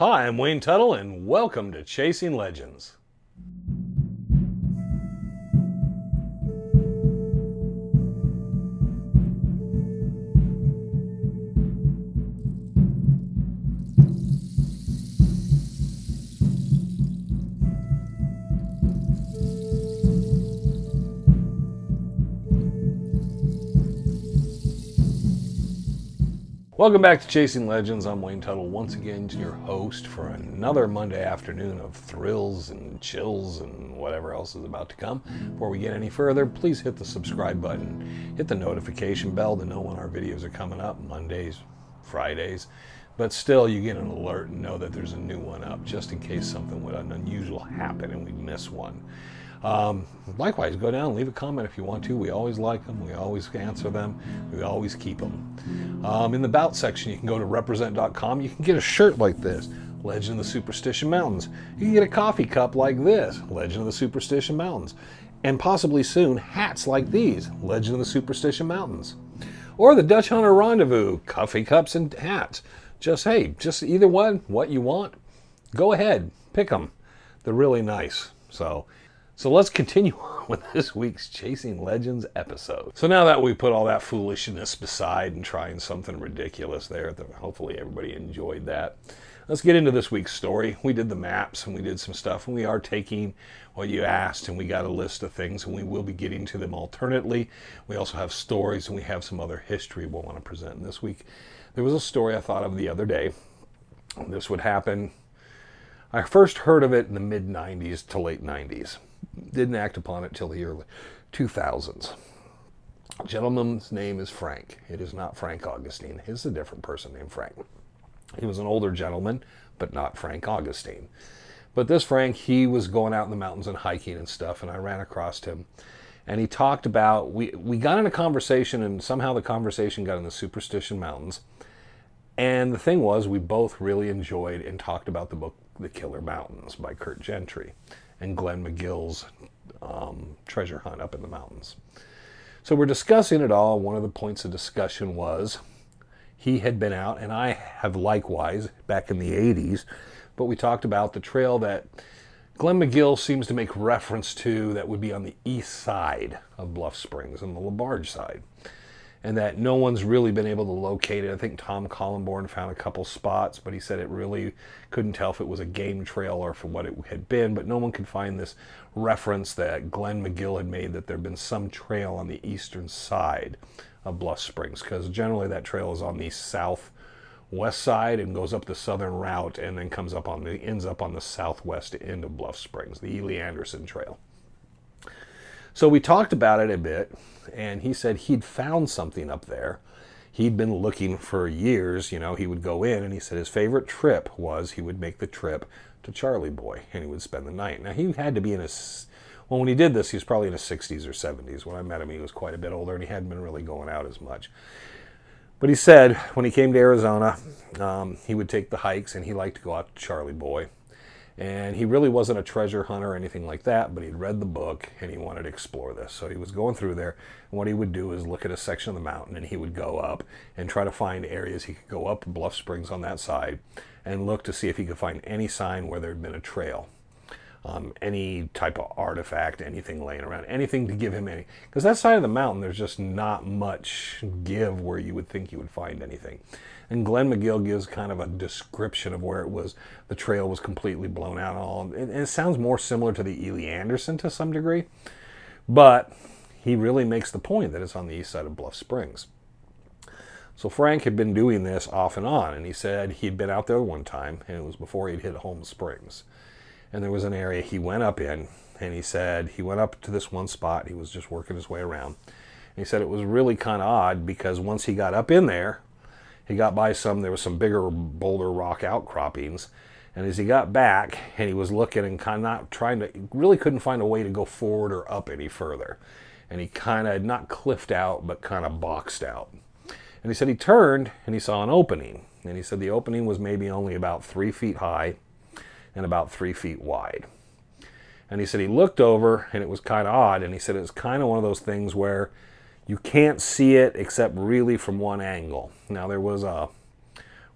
Hi, I'm Wayne Tuttle, and welcome to Chasing Legends. Welcome back to Chasing Legends. I'm Wayne Tuttle, once again your host for another Monday afternoon of thrills and chills and whatever else is about to come. Before we get any further, please hit the subscribe button, hit the notification bell to know when our videos are coming up Mondays, Fridays. But still, you get an alert and know that there's a new one up just in case something unusual happen and we miss one. Um, likewise, go down, leave a comment if you want to. We always like them, we always answer them, we always keep them. Um, in the About section, you can go to represent.com. You can get a shirt like this, Legend of the Superstition Mountains. You can get a coffee cup like this, Legend of the Superstition Mountains. And possibly soon, hats like these, Legend of the Superstition Mountains. Or the Dutch Hunter Rendezvous, coffee cups and hats. Just, hey, just either one, what you want, go ahead, pick them. They're really nice. So, so let's continue on with this week's Chasing Legends episode. So now that we put all that foolishness beside and trying something ridiculous there, hopefully everybody enjoyed that. Let's get into this week's story. We did the maps and we did some stuff, and we are taking what you asked, and we got a list of things, and we will be getting to them alternately. We also have stories, and we have some other history we'll want to present this week. There was a story I thought of the other day. This would happen. I first heard of it in the mid 90s to late 90s didn't act upon it till the early 2000s. A gentleman's name is Frank. It is not Frank Augustine. He's a different person named Frank. He was an older gentleman, but not Frank Augustine. But this Frank, he was going out in the mountains and hiking and stuff, and I ran across him. And he talked about, we, we got in a conversation, and somehow the conversation got in the Superstition Mountains. And the thing was, we both really enjoyed and talked about the book The Killer Mountains by Curt Gentry and Glen Magill's um, treasure hunt up in the mountains. So we're discussing it all. One of the points of discussion was he had been out, and I have likewise back in the 80s, but we talked about the trail that Glenn McGill seems to make reference to that would be on the east side of Bluff Springs and the LaBarge side and that no one's really been able to locate it. I think Tom Kollenborn found a couple spots, but he said it really couldn't tell if it was a game trail or for what it had been. But no one could find this reference that Glen Magill had made that there had been some trail on the eastern side of Bluff Springs, because generally that trail is on the southwest side and goes up the southern route and then comes up on the ends up on the southwest end of Bluff Springs, the Ely Anderson Trail. So we talked about it a bit, and he said he'd found something up there. He'd been looking for years, you know, he would go in, and he said his favorite trip was he would make the trip to Charlebois, and he would spend the night. Now, he had to be in his, well, when he did this, he was probably in his 60s or 70s. When I met him, he was quite a bit older, and he hadn't been really going out as much. But he said when he came to Arizona, um, he would take the hikes, and he liked to go out to Charlebois and he really wasn't a treasure hunter or anything like that, but he'd read the book and he wanted to explore this. So he was going through there. And what he would do is look at a section of the mountain and he would go up and try to find areas he could go up Bluff Springs on that side and look to see if he could find any sign where there'd been a trail. Um, any type of artifact, anything laying around, anything to give him any. Because that side of the mountain, there's just not much give where you would think you would find anything. And Glen Magill gives kind of a description of where it was. The trail was completely blown out. And all, and it sounds more similar to the Ely Anderson to some degree, but he really makes the point that it's on the east side of Bluff Springs. So Frank had been doing this off and on, and he said he'd been out there one time, and it was before he'd hit Holmes Springs. And there was an area he went up in, and he said he went up to this one spot. He was just working his way around. And he said it was really kind of odd because once he got up in there, he got by some, there was some bigger boulder rock outcroppings. And as he got back and he was looking and kind of not trying to, really couldn't find a way to go forward or up any further. And he kind of, had not cliffed out, but kind of boxed out. And he said he turned and he saw an opening. And he said the opening was maybe only about three feet high and about three feet wide. And he said he looked over and it was kind of odd. And he said it was kind of one of those things where you can't see it except really from one angle. Now there was a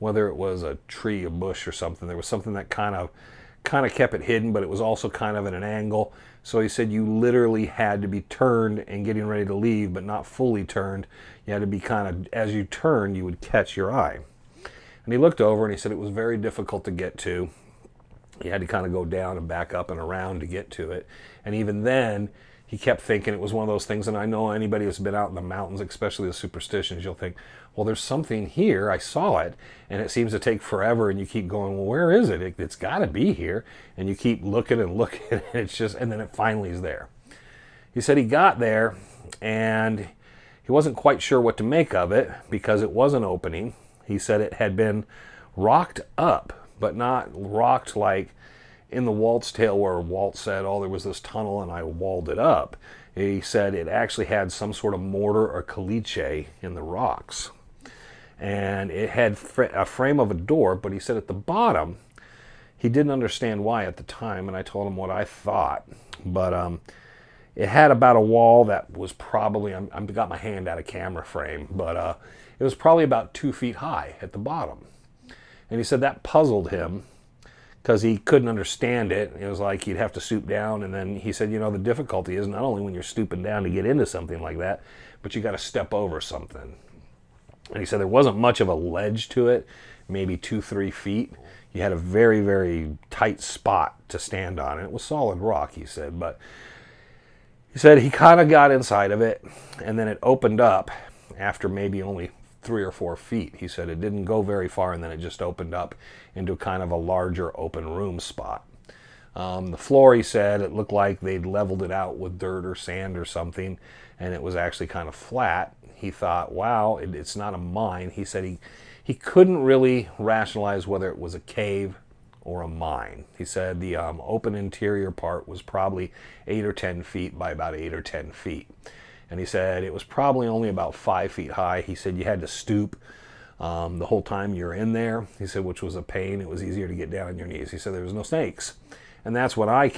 whether it was a tree, a bush, or something. There was something that kind of kind of kept it hidden, but it was also kind of at an angle. So he said you literally had to be turned and getting ready to leave, but not fully turned. You had to be kind of, as you turned, you would catch your eye. And he looked over and he said it was very difficult to get to. You had to kind of go down and back up and around to get to it. And even then, he kept thinking it was one of those things. And I know anybody who's been out in the mountains, especially the superstitions, you'll think, well, there's something here. I saw it, and it seems to take forever. And you keep going, well, where is it? it has got to be here. And you keep looking and looking, and it's just, and then it finally is there. He said he got there, and he wasn't quite sure what to make of it because it was an opening. He said it had been rocked up but not rocked like in the Waltz tale where Walt said, "Oh, there was this tunnel and I walled it up." He said it actually had some sort of mortar or caliche in the rocks, and it had a frame of a door. But he said at the bottom, he didn't understand why at the time, and I told him what I thought. But um, it had about a wall that was probably I'm, I've got my hand out of camera frame, but uh, it was probably about two feet high at the bottom. And he said that puzzled him because he couldn't understand it. It was like he'd have to stoop down. And then he said, you know, the difficulty is not only when you're stooping down to get into something like that, but you got to step over something. And he said there wasn't much of a ledge to it, maybe two, three feet. You had a very, very tight spot to stand on. And it was solid rock, he said. But he said he kind of got inside of it and then it opened up after maybe only three or four feet. He said it didn't go very far and then it just opened up into kind of a larger open room spot. Um, the floor, he said, it looked like they'd leveled it out with dirt or sand or something, and it was actually kind of flat. He thought, wow, it, it's not a mine. He said he, he couldn't really rationalize whether it was a cave or a mine. He said the um, open interior part was probably 8 or 10 feet by about 8 or 10 feet and he said it was probably only about five feet high. He said you had to stoop um, the whole time you're in there. He said, which was a pain. It was easier to get down on your knees. He said there was no snakes, and that's what I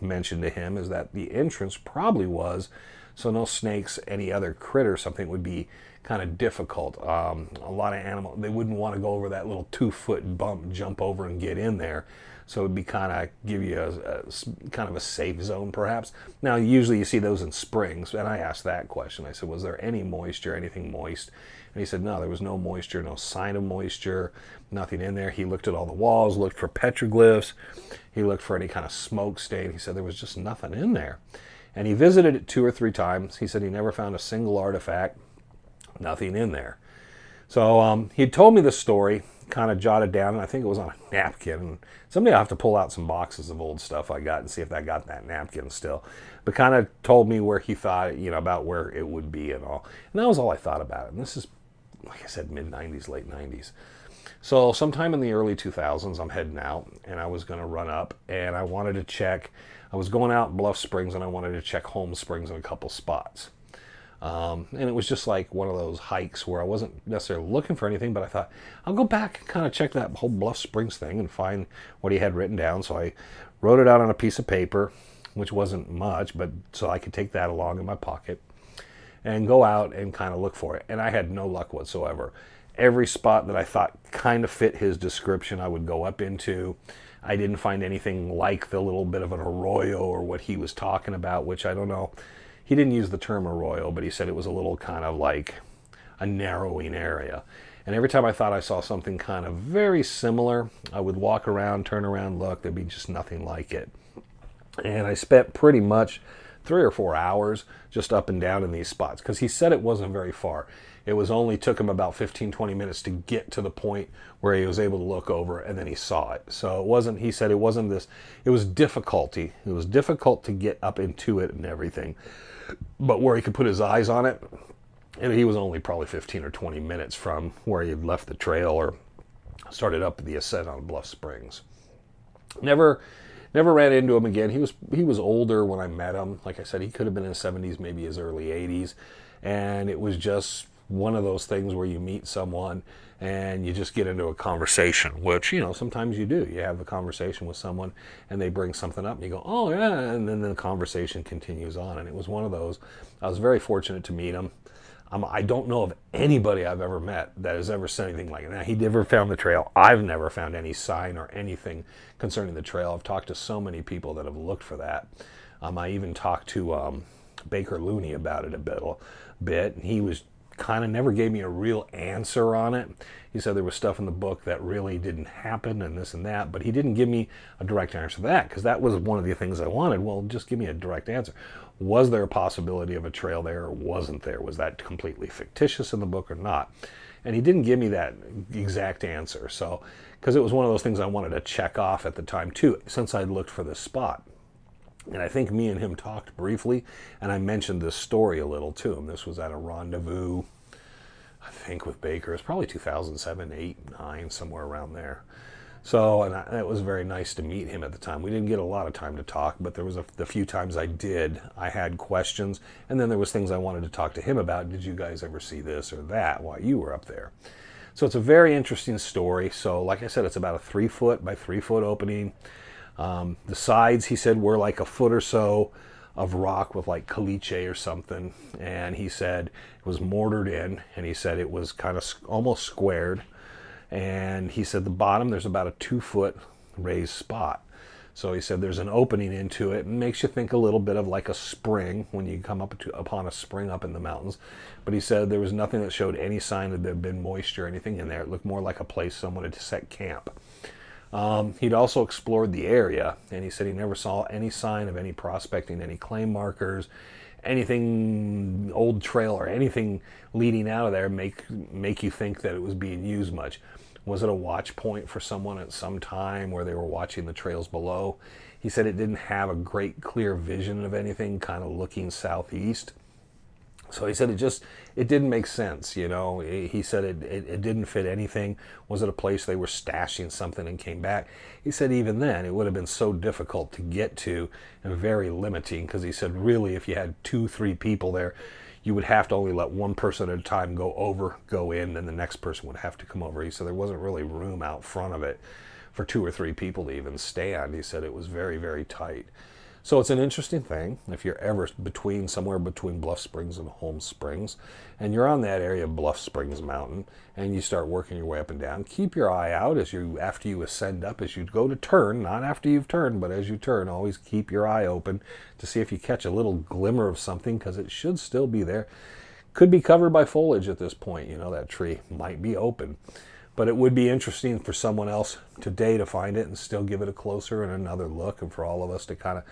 mentioned to him is that the entrance probably was so no snakes, any other critter, something would be kind of difficult. Um, a lot of animals they wouldn't want to go over that little two foot bump, jump over and get in there. So it'd be kind of give you a, a, kind of a safe zone, perhaps. Now, usually you see those in springs, and I asked that question. I said, "Was there any moisture, anything moist?" And he said, "No, there was no moisture, no sign of moisture, nothing in there." He looked at all the walls, looked for petroglyphs, he looked for any kind of smoke stain. He said there was just nothing in there. And he visited it two or three times. He said he never found a single artifact, nothing in there. So um, he told me the story kind of jotted down, and I think it was on a napkin. And someday I'll have to pull out some boxes of old stuff I got and see if that got that napkin still. But kind of told me where he thought, you know, about where it would be and all. And that was all I thought about it. And this is, like I said, mid 90s, late 90s. So sometime in the early 2000s, I'm heading out, and I was going to run up, and I wanted to check. I was going out Bluff Springs, and I wanted to check Holme Springs in a couple spots. Um, and it was just like one of those hikes where I wasn't necessarily looking for anything, but I thought I'll go back and kind of check that whole Bluff Springs thing and find what he had written down. So I wrote it out on a piece of paper, which wasn't much, but so I could take that along in my pocket and go out and kind of look for it. And I had no luck whatsoever. Every spot that I thought kind of fit his description, I would go up into. I didn't find anything like the little bit of an arroyo or what he was talking about, which I don't know he didn't use the term arroyo, but he said it was a little kind of like a narrowing area. And every time I thought I saw something kind of very similar, I would walk around, turn around, look, there'd be just nothing like it. And I spent pretty much three or four hours just up and down in these spots because he said it wasn't very far. It was only took him about 15, 20 minutes to get to the point where he was able to look over and then he saw it. So it wasn't, he said it wasn't this, it was difficulty. It was difficult to get up into it and everything but where he could put his eyes on it. And he was only probably 15 or 20 minutes from where he had left the trail or started up the ascent on Bluff Springs. Never, never ran into him again. He was he was older when I met him. Like I said, he could have been in his 70s, maybe his early 80s, and it was just one of those things where you meet someone and you just get into a conversation, which, you know, sometimes you do. You have a conversation with someone and they bring something up and you go, oh, yeah. And then the conversation continues on. And it was one of those. I was very fortunate to meet him. Um, I don't know of anybody I've ever met that has ever said anything like that. He never found the trail. I've never found any sign or anything concerning the trail. I've talked to so many people that have looked for that. Um, I even talked to um, Baker Looney about it a bit. Bit. And he was kind of never gave me a real answer on it. He said there was stuff in the book that really didn't happen and this and that, but he didn't give me a direct answer to that because that was one of the things I wanted. Well, just give me a direct answer. Was there a possibility of a trail there or wasn't there? Was that completely fictitious in the book or not? And he didn't give me that exact answer. So, because it was one of those things I wanted to check off at the time too, since I'd looked for this spot. And I think me and him talked briefly, and I mentioned this story a little to him. This was at a rendezvous, I think, with Baker. It's probably 2007, 8, 9, somewhere around there. So, and I, it was very nice to meet him at the time. We didn't get a lot of time to talk, but there was a, the few times I did, I had questions, and then there was things I wanted to talk to him about. Did you guys ever see this or that while you were up there? So it's a very interesting story. So, like I said, it's about a three foot by three foot opening. Um, the sides, he said, were like a foot or so of rock with like caliche or something. And he said it was mortared in, and he said it was kind of almost squared. And he said the bottom, there's about a two foot raised spot. So he said there's an opening into it. Makes you think a little bit of like a spring when you come up to, upon a spring up in the mountains. But he said there was nothing that showed any sign that there had been moisture or anything in there. It looked more like a place someone had set camp. Um, he'd also explored the area, and he said he never saw any sign of any prospecting, any claim markers, anything old trail or anything leading out of there make make you think that it was being used much. Was it a watch point for someone at some time where they were watching the trails below? He said it didn't have a great clear vision of anything, kind of looking southeast. So he said it just it didn't make sense, you know. He said it, it, it, didn't fit anything. Was it a place they were stashing something and came back? He said even then it would have been so difficult to get to and very limiting because he said really if you had two three people there, you would have to only let one person at a time go over, go in, then the next person would have to come over. He said there wasn't really room out front of it for two or three people to even stand. He said it was very very tight. So it's an interesting thing if you're ever between somewhere between Bluff Springs and Holmes Springs, and you're on that area of Bluff Springs Mountain, and you start working your way up and down. Keep your eye out as you after you ascend up, as you go to turn, not after you've turned, but as you turn. Always keep your eye open to see if you catch a little glimmer of something, because it should still be there. Could be covered by foliage at this point. You know that tree might be open but it would be interesting for someone else today to find it and still give it a closer and another look and for all of us to kind of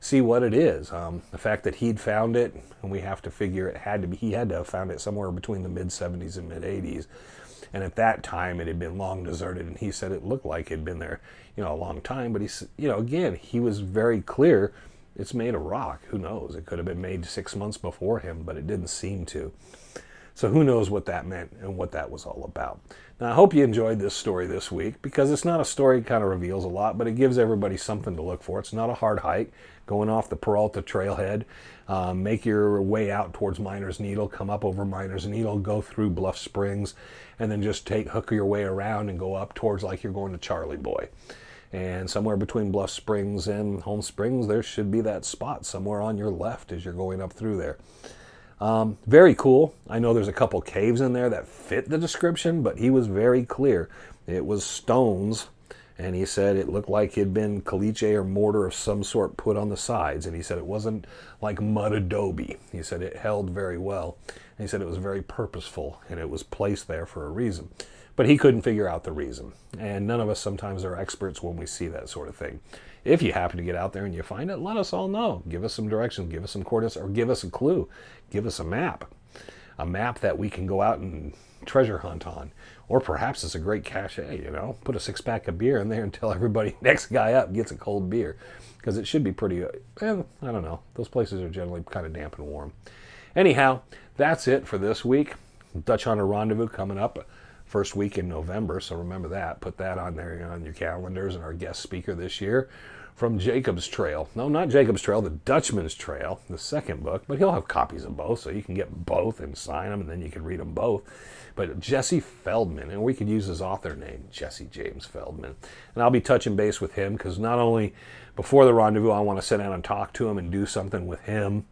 see what it is. Um, the fact that he'd found it, and we have to figure it had to be, he had to have found it somewhere between the mid 70s and mid 80s. And at that time, it had been long deserted, and he said it looked like it had been there, you know, a long time. But he, you know, again, he was very clear. It's made of rock. Who knows? It could have been made six months before him, but it didn't seem to. So who knows what that meant and what that was all about. Now, I hope you enjoyed this story this week because it's not a story kind of reveals a lot, but it gives everybody something to look for. It's not a hard hike going off the Peralta trailhead. Um, make your way out towards Miner's Needle, come up over Miner's Needle, go through Bluff Springs, and then just take hook your way around and go up towards like you're going to Charlebois. And somewhere between Bluff Springs and Home Springs, there should be that spot somewhere on your left as you're going up through there. Um, very cool. I know there's a couple caves in there that fit the description, but he was very clear. It was stones, and he said it looked like it had been caliche or mortar of some sort put on the sides. And he said it wasn't like mud adobe. He said it held very well. And he said it was very purposeful and it was placed there for a reason. But he couldn't figure out the reason. And none of us sometimes are experts when we see that sort of thing. If you happen to get out there and you find it, let us all know. Give us some directions, give us some coordinates, or give us a clue. Give us a map. A map that we can go out and treasure hunt on. Or perhaps it's a great cache, you know. Put a six pack of beer in there and tell everybody next guy up gets a cold beer. Because it should be pretty, eh, I don't know. Those places are generally kind of damp and warm. Anyhow, that's it for this week. Dutch Hunter Rendezvous coming up first week in November, so remember that. Put that on there on your calendars. And our guest speaker this year from Jacob's Trail. No, not Jacob's Trail, the Dutchman's Trail, the second book, but he'll have copies of both, so you can get both and sign them, and then you can read them both. But Jesse Feldman, and we could use his author name, Jesse James Feldman. And I'll be touching base with him because not only before the rendezvous, I want to sit down and talk to him and do something with him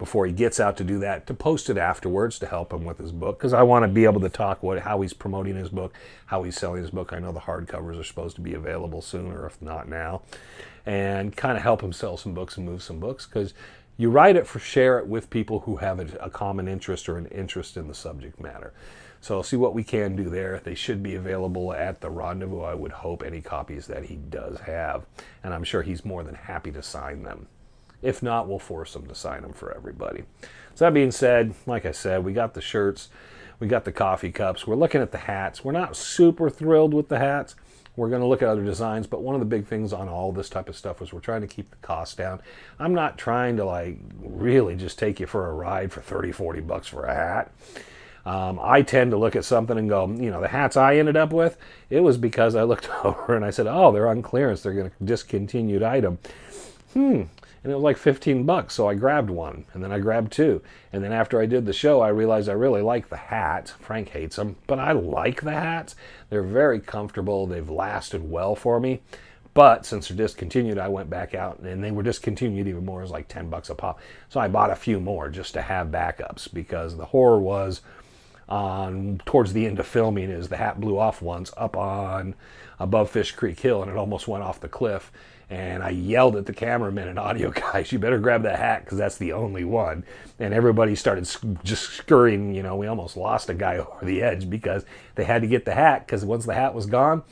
before he gets out to do that to post it afterwards to help him with his book because I want to be able to talk what how he's promoting his book, how he's selling his book. I know the hardcovers are supposed to be available sooner, if not now, and kind of help him sell some books and move some books because you write it for share it with people who have a, a common interest or an interest in the subject matter. So I'll see what we can do there. They should be available at the rendezvous. I would hope any copies that he does have, and I'm sure he's more than happy to sign them. If not, we'll force them to sign them for everybody. So that being said, like I said, we got the shirts, we got the coffee cups. We're looking at the hats. We're not super thrilled with the hats. We're going to look at other designs, but one of the big things on all this type of stuff is we're trying to keep the cost down. I'm not trying to like really just take you for a ride for 30, 40 bucks for a hat. Um, I tend to look at something and go, you know, the hats I ended up with, it was because I looked over and I said, oh, they're on clearance. They're going to discontinued item. Hmm. And it was like 15 bucks. So I grabbed one and then I grabbed two. And then after I did the show, I realized I really like the hat. Frank hates them, but I like the hats. They're very comfortable. They've lasted well for me. But since they're discontinued, I went back out and they were discontinued even more. It was like 10 bucks a pop. So I bought a few more just to have backups because the horror was on towards the end of filming is the hat blew off once up on above Fish Creek Hill and it almost went off the cliff. And I yelled at the cameraman and audio guys, you better grab that hat because that's the only one. And everybody started just scurrying. You know, we almost lost a guy over the edge because they had to get the hat because once the hat was gone,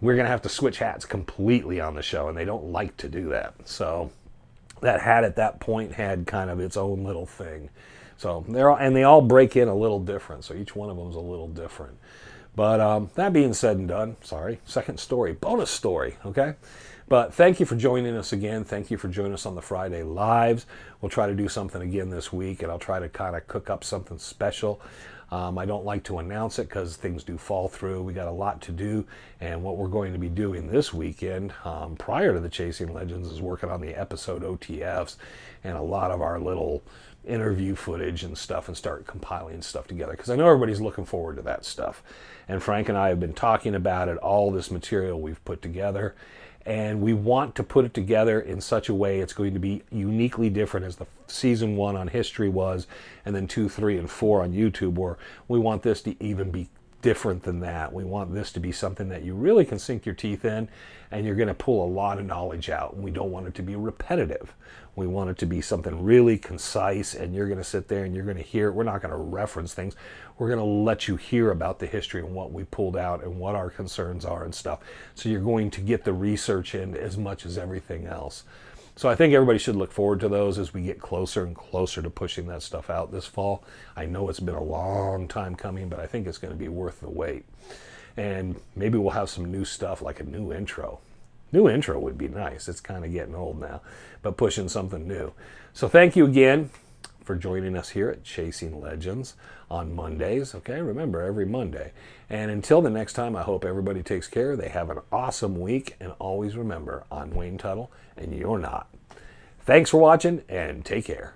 we're going to have to switch hats completely on the show. And they don't like to do that. So that hat at that point had kind of its own little thing. So they're all, and they all break in a little different. So each one of them is a little different. But um, that being said and done, sorry, second story, bonus story, okay? But thank you for joining us again. Thank you for joining us on the Friday Lives. We'll try to do something again this week, and I'll try to kind of cook up something special. Um, I don't like to announce it because things do fall through. We got a lot to do, and what we're going to be doing this weekend, um, prior to the Chasing Legends, is working on the episode OTFs and a lot of our little interview footage and stuff and start compiling stuff together because I know everybody's looking forward to that stuff. And Frank and I have been talking about it, all this material we've put together. And we want to put it together in such a way it's going to be uniquely different as the season one on history was, and then two, three, and four on YouTube, where we want this to even be different than that. We want this to be something that you really can sink your teeth in and you're going to pull a lot of knowledge out. We don't want it to be repetitive. We want it to be something really concise and you're going to sit there and you're going to hear. We're not going to reference things. We're going to let you hear about the history and what we pulled out and what our concerns are and stuff. So you're going to get the research in as much as everything else. So I think everybody should look forward to those as we get closer and closer to pushing that stuff out this fall. I know it's been a long time coming, but I think it's going to be worth the wait. And maybe we'll have some new stuff like a new intro. New intro would be nice. It's kind of getting old now, but pushing something new. So thank you again for joining us here at Chasing Legends on Mondays. Okay, remember every Monday. And until the next time, I hope everybody takes care. They have an awesome week. And always remember, I'm Wayne Tuttle, and you're not. Thanks for watching, and take care.